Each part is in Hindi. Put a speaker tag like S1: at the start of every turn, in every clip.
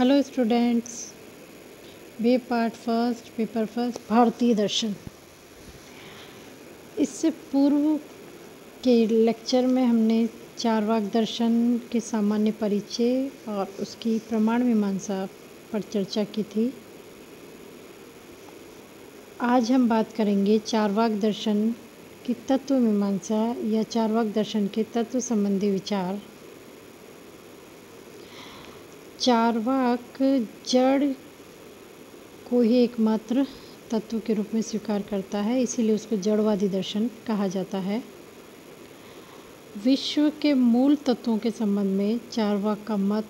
S1: हेलो स्टूडेंट्स वे पार्ट फ़र्स्ट पेपर फ़र्स्ट भारतीय दर्शन इससे पूर्व के लेक्चर में हमने चार चारवाक दर्शन के सामान्य परिचय और उसकी प्रमाण मीमांसा पर चर्चा की थी। आज हम बात करेंगे चार चारवाक दर्शन की तत्व मीमांसा या चार चारवाक दर्शन के तत्व संबंधी विचार। चारवाक जड़ को ही एकमात्र तत्व के रूप में स्वीकार करता है, इसीलिए उसको जड़वादी दर्शन कहा जाता है। विश्व के मूल तत्वों के संबंध में चारवाक का मत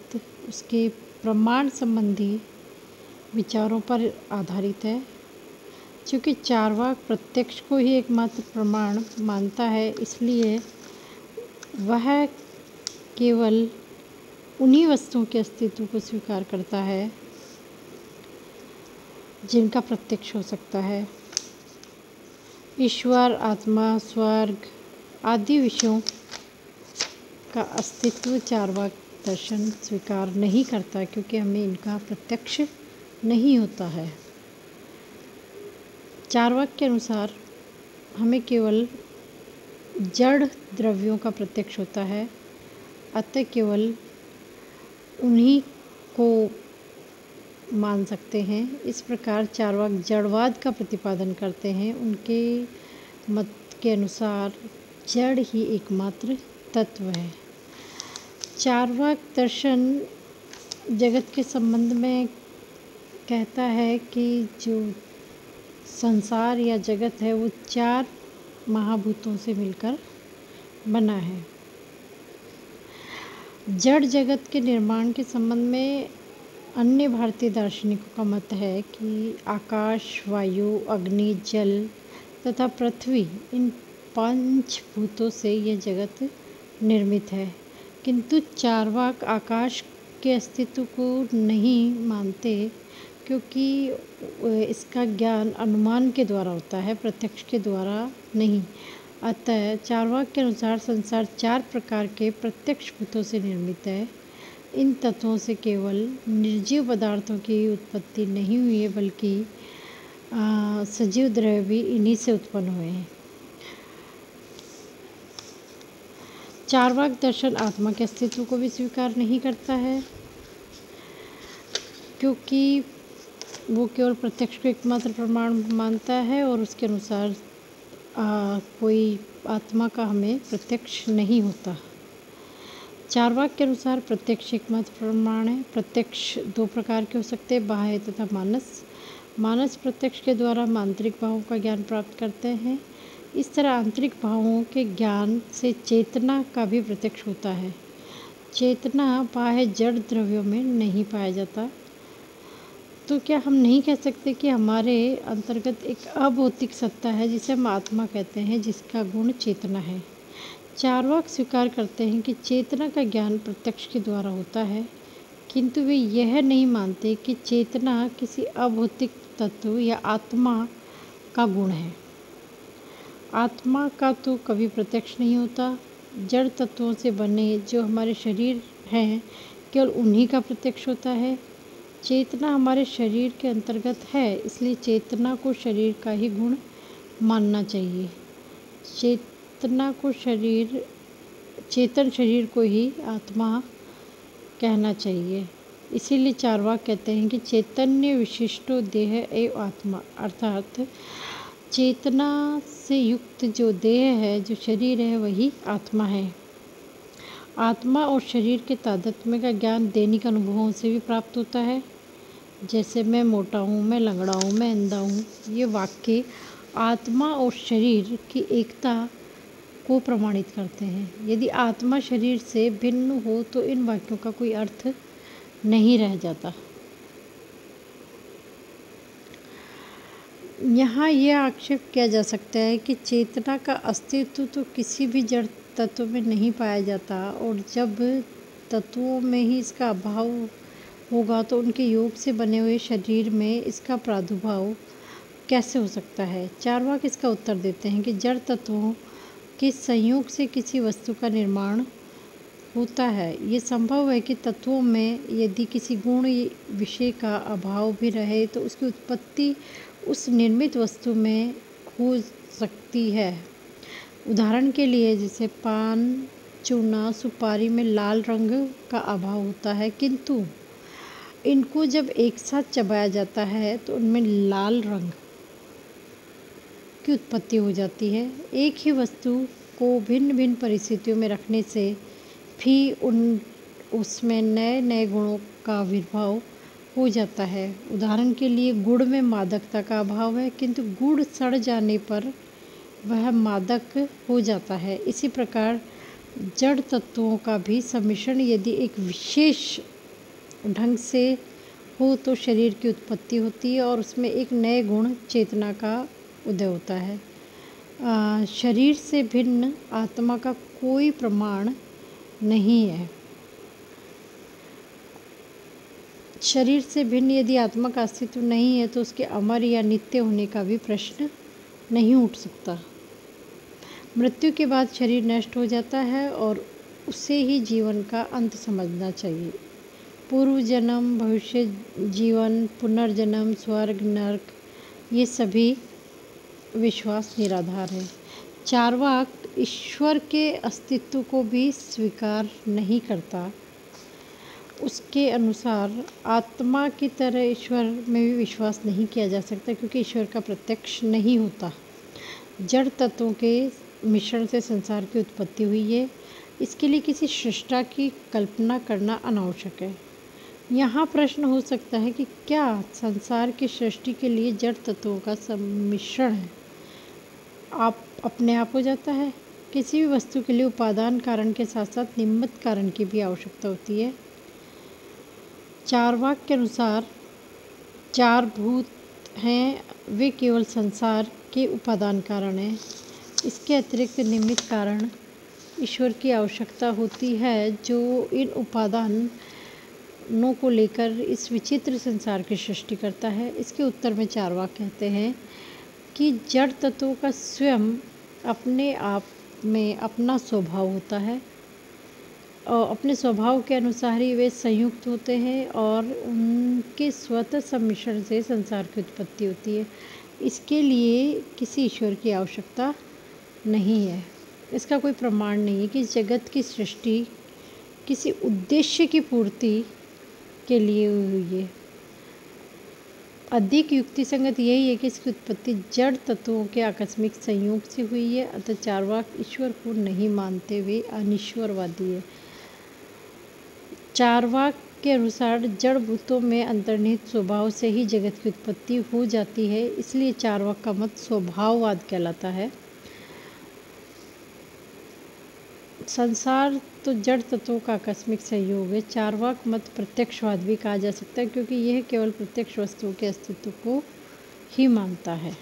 S1: उसके प्रमाण संबंधी विचारों पर आधारित है। क्योंकि चारवाक प्रत्यक्ष को ही एकमात्र प्रमाण मानता है, इसलिए वह केवल उन्हीं वस्तुओं के अस्तित्व को स्वीकार करता है, जिनका प्रत्यक्ष हो सकता है। ईश्वर, आत्मा, स्वर्ग आदि विषयों का अस्तित्व चारवाक दर्शन स्वीकार नहीं करता क्योंकि हमें इनका प्रत्यक्ष नहीं होता है। चारवाक के अनुसार हमें केवल जड़ द्रव्यों का प्रत्यक्ष होता है, अतः केवल उन्हीं को मान सकते हैं। इस प्रकार चारवाक जड़वाद का प्रतिपादन करते हैं। उनके मत के अनुसार जड़ ही एकमात्र तत्व है। चारवाक दर्शन जगत के संबंध में कहता है कि जो संसार या जगत है, वो चार महाभूतों से मिलकर बना है। जड़ जगत के निर्माण के संबंध में अन्य भारतीय दार्शनिकों का मत है कि आकाश, वायु, अग्नि, जल तथा पृथ्वी, इन पाँच भूतों से यह जगत निर्मित है। किंतु चारवाक आकाश के अस्तित्व को नहीं मानते, क्योंकि इसका ज्ञान अनुमान के द्वारा होता है, प्रत्यक्ष के द्वारा नहीं। अतः चारवाक के अनुसार संसार चार प्रकार के प्रत्यक्ष भूतों से निर्मित है। इन तत्वों से केवल निर्जीव पदार्थों की उत्पत्ति नहीं हुई है, बल्कि सजीव द्रव्य भी इन्हीं से उत्पन्न हुए हैं। चारवाक दर्शन आत्मा के अस्तित्व को भी स्वीकार नहीं करता है, क्योंकि वो केवल प्रत्यक्ष को एकमात्र प्रमाण मानता है और उसके अनुसार कोई आत्मा का हमें प्रत्यक्ष नहीं होता। चारवाक के अनुसार प्रत्यक्ष एक मत प्रमाण है। प्रत्यक्ष दो प्रकार के हो सकते हैं, बाह्य तथा मानस। मानस प्रत्यक्ष के द्वारा हम आंतरिक भावों का ज्ञान प्राप्त करते हैं। इस तरह आंतरिक भावों के ज्ञान से चेतना का भी प्रत्यक्ष होता है। चेतना बाह्य जड़ द्रव्यों में नहीं पाया जाता। तो क्या हम नहीं कह सकते कि हमारे अंतर्गत एक अभौतिक सत्ता है जिसे हम आत्मा कहते हैं, जिसका गुण चेतना है? चारवाक स्वीकार करते हैं कि चेतना का ज्ञान प्रत्यक्ष के द्वारा होता है, किंतु वे यह नहीं मानते कि चेतना किसी अभौतिक तत्व या आत्मा का गुण है। आत्मा का तो कभी प्रत्यक्ष नहीं होता। जड़ तत्वों से बने जो हमारे शरीर हैं, केवल उन्हीं का प्रत्यक्ष होता है। चेतना हमारे शरीर के अंतर्गत है, इसलिए चेतना को शरीर का ही गुण मानना चाहिए। चेतना को शरीर, चेतन शरीर को ही आत्मा कहना चाहिए। इसीलिए चारवाक कहते हैं कि चैतन्य विशिष्टो देह एवं आत्मा। अर्थात चेतना से युक्त जो देह है, जो शरीर है, वही आत्मा है। आत्मा और शरीर के तादत्म्य का ज्ञान दैनिक अनुभवों से भी प्राप्त होता है। जैसे मैं मोटा हूँ, मैं लंगड़ा हूँ, मैं अंधा हूँ, ये वाक्य आत्मा और शरीर की एकता को प्रमाणित करते हैं। यदि आत्मा शरीर से भिन्न हो तो इन वाक्यों का कोई अर्थ नहीं रह जाता। यहाँ यह आक्षेप किया जा सकता है कि चेतना का अस्तित्व तो किसी भी जड़ तत्व में नहीं पाया जाता, और जब तत्वों में ही इसका अभाव होगा तो उनके योग से बने हुए शरीर में इसका प्रादुर्भाव कैसे हो सकता है? चारवाक इसका उत्तर देते हैं कि जड़ तत्वों के संयोग से किसी वस्तु का निर्माण होता है। ये संभव है कि तत्वों में यदि किसी गुण विषय का अभाव भी रहे तो उसकी उत्पत्ति उस निर्मित वस्तु में हो सकती है। उदाहरण के लिए जैसे पान, चूना, सुपारी में लाल रंग का अभाव होता है, किंतु इनको जब एक साथ चबाया जाता है तो उनमें लाल रंग की उत्पत्ति हो जाती है। एक ही वस्तु को भिन्न भिन्न परिस्थितियों में रखने से भी उन, उसमें नए नए गुणों का आविर्भाव हो जाता है। उदाहरण के लिए, गुड़ में मादकता का अभाव है, किंतु गुड़ सड़ जाने पर वह मादक हो जाता है। इसी प्रकार जड़ तत्वों का भी सम्मिश्रण, यदि एक विशेष ढंग से हो तो शरीर की उत्पत्ति होती है और उसमें एक नए गुण चेतना का उदय होता है। आ, शरीर से भिन्न आत्मा का कोई प्रमाण नहीं है। शरीर से भिन्न यदि आत्मा का अस्तित्व नहीं है तो उसके अमर या नित्य होने का भी प्रश्न नहीं उठ सकता। मृत्यु के बाद शरीर नष्ट हो जाता है और उसे ही जीवन का अंत समझना चाहिए। पूर्व जन्म भविष्य जीवन, पुनर्जन्म, स्वर्ग, नर्क, ये सभी विश्वास निराधार है। चारवाक ईश्वर के अस्तित्व को भी स्वीकार नहीं करता। उसके अनुसार आत्मा की तरह ईश्वर में भी विश्वास नहीं किया जा सकता क्योंकि ईश्वर का प्रत्यक्ष नहीं होता। जड़ तत्वों के मिश्रण से संसार की उत्पत्ति हुई है। इसके लिए किसी सृष्टा की कल्पना करना अनावश्यक है। यहाँ प्रश्न हो सकता है कि क्या संसार की सृष्टि के लिए जड़ तत्वों का सम्मिश्रण है? आप अपने आप हो जाता है। किसी भी वस्तु के लिए उपादान कारण के साथ साथ निमित्त कारण की भी आवश्यकता होती है। चार वाक के अनुसार चार भूत हैं, वे केवल संसार के उपादान कारण हैं। इसके अतिरिक्त निमित्त कारण ईश्वर की आवश्यकता होती है, जो इन उपादानों को लेकर इस विचित्र संसार की सृष्टि करता है। इसके उत्तर में चार वाक कहते हैं कि जड़ तत्वों का स्वयं अपने आप में अपना स्वभाव होता है और अपने स्वभाव के अनुसार ही वे संयुक्त होते हैं और उनके स्वतः सम्मिश्रण से संसार की उत्पत्ति होती है। इसके लिए किसी ईश्वर की आवश्यकता नहीं है। इसका कोई प्रमाण नहीं है कि जगत की सृष्टि किसी उद्देश्य की पूर्ति के लिए हुई है। अधिक युक्ति संगत यही है कि इसकी उत्पत्ति जड़ तत्वों के आकस्मिक संयोग से हुई है, अतः चारवाक ईश्वर को नहीं मानते हुए अनिश्वरवादी है। चारवाक के अनुसार जड़ भूतों में अंतर्निहित स्वभाव से ही जगत की उत्पत्ति हो जाती है, इसलिए चारवाक का मत स्वभाववाद कहलाता है। संसार तो जड़ तत्वों का आकस्मिक सहयोग है। चारवाक मत प्रत्यक्षवाद भी कहा जा सकता है, क्योंकि यह केवल प्रत्यक्ष वस्तुओं के अस्तित्व को ही मानता है।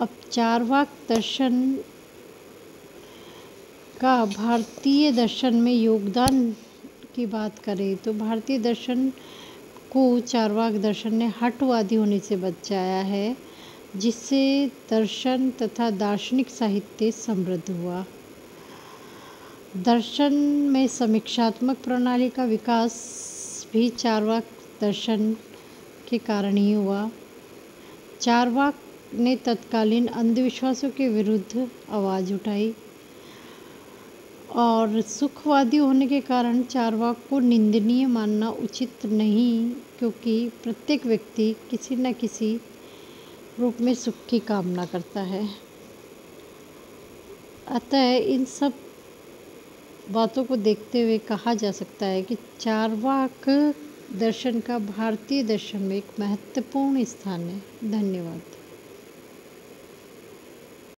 S1: अब चारवाक दर्शन का, भारतीय दर्शन में योगदान की बात करें तो भारतीय दर्शन को चारवाक दर्शन ने हटवादी होने से बचाया है, जिससे दर्शन तथा दार्शनिक साहित्य समृद्ध हुआ। दर्शन में समीक्षात्मक प्रणाली का विकास भी चारवाक दर्शन के कारण ही हुआ। चारवाक ने तत्कालीन अंधविश्वासों के विरुद्ध आवाज़ उठाई और सुखवादी होने के कारण चारवाक को निंदनीय मानना उचित नहीं, क्योंकि प्रत्येक व्यक्ति किसी न किसी रूप में सुख की कामना करता है। अतः इन सब बातों को देखते हुए कहा जा सकता है कि चारवाक दर्शन का भारतीय दर्शन में एक महत्वपूर्ण स्थान है। धन्यवाद।